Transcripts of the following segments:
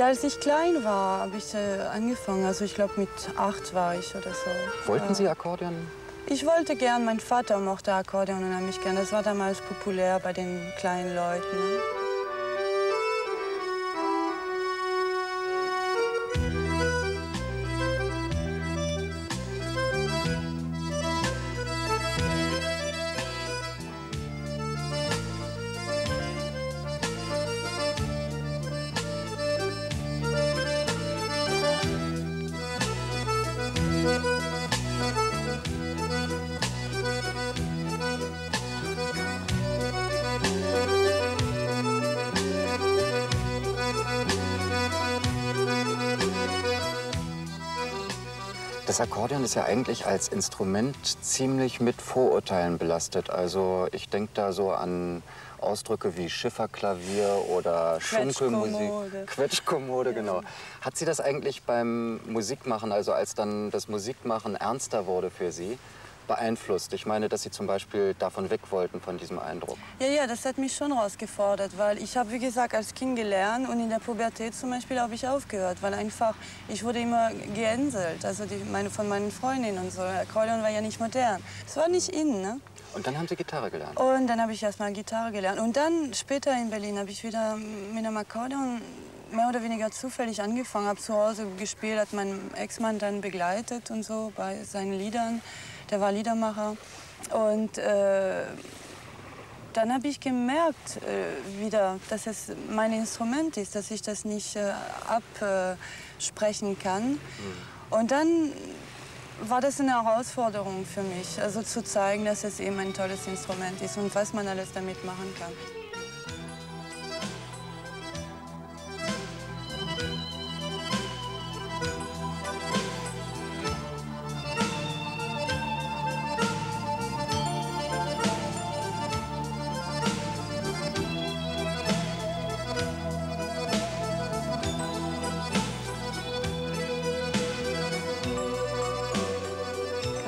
Als ich klein war, habe ich äh, angefangen. Also ich glaube mit acht war ich oder so. Wollten Sie Akkordeon? Ich wollte gern, mein Vater mochte Akkordeon unheimlich gern. Das war damals populär bei den kleinen Leuten. Das Akkordeon ist ja eigentlich als Instrument ziemlich mit Vorurteilen belastet. Also ich denke da so an Ausdrücke wie Schifferklavier oder Schunkelmusik. Quetschkommode. Quetschkommode, genau. Hat Sie das eigentlich beim Musikmachen, also als dann das Musikmachen ernster wurde für Sie, beeinflusst? Ich meine, dass Sie zum Beispiel davon weg wollten, von diesem Eindruck. Ja, ja, das hat mich schon herausgefordert, weil ich habe, wie gesagt, als Kind gelernt und in der Pubertät zum Beispiel habe ich aufgehört, weil einfach, ich wurde immer gehänselt, also die, meine, von meinen Freundinnen und so. Akkordeon war ja nicht modern. Es war nicht in, ne? Und dann haben Sie Gitarre gelernt. Und dann habe ich erst mal Gitarre gelernt. Und dann später in Berlin habe ich wieder mit einem Akkordeon mehr oder weniger zufällig angefangen, habe zu Hause gespielt, hat mein Ex-Mann dann begleitet und so bei seinen Liedern. Der war Liedermacher. Und äh, dann habe ich gemerkt äh, wieder, dass es mein Instrument ist, dass ich das nicht äh, absprechen kann. Und dann war das eine Herausforderung für mich, also zu zeigen, dass es eben ein tolles Instrument ist und was man alles damit machen kann.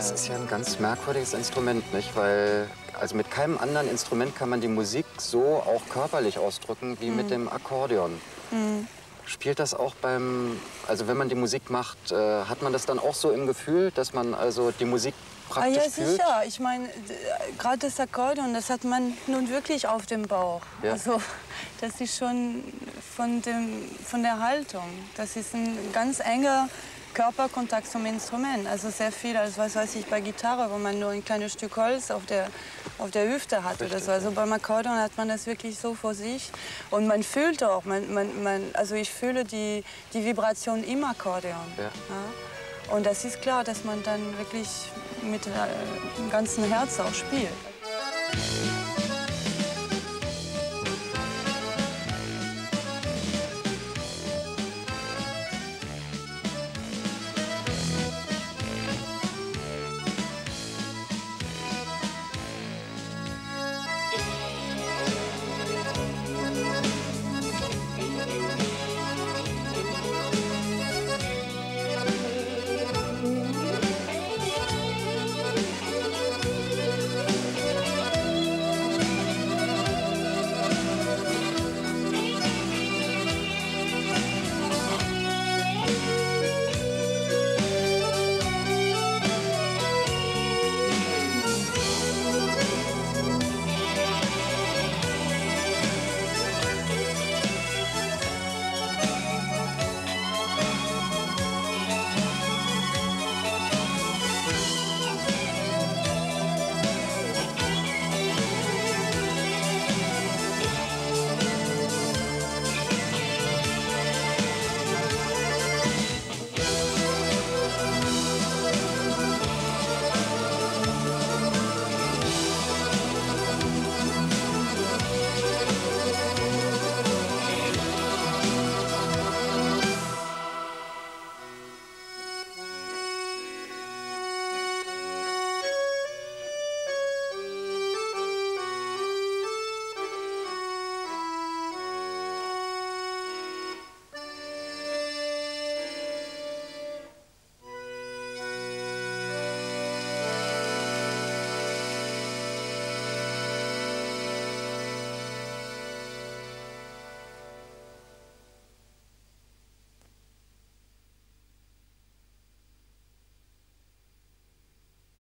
Das ist ja ein ganz merkwürdiges Instrument, nicht? Weil also mit keinem anderen Instrument kann man die Musik so auch körperlich ausdrücken wie mit dem Akkordeon. Spielt das auch beim, also wenn man die Musik macht, äh, hat man das dann auch so im Gefühl, dass man also die Musik Ah, praktisch ja, fühlt? sicher. Ich meine, gerade das Akkordeon, das hat man nun wirklich auf dem Bauch. Ja. Also, das ist schon von, dem, von der Haltung. Das ist ein ganz enger Körperkontakt zum Instrument. Also sehr viel, als was weiß ich, bei Gitarre, wo man nur ein kleines Stück Holz auf der, auf der Hüfte hat oder so. Also beim Akkordeon hat man das wirklich so vor sich. Und man fühlt auch, man, man, man, also ich fühle die, die Vibration im Akkordeon. Ja. Ja. Und das ist klar, dass man dann wirklich mit äh, dem ganzen Herz auch spielt.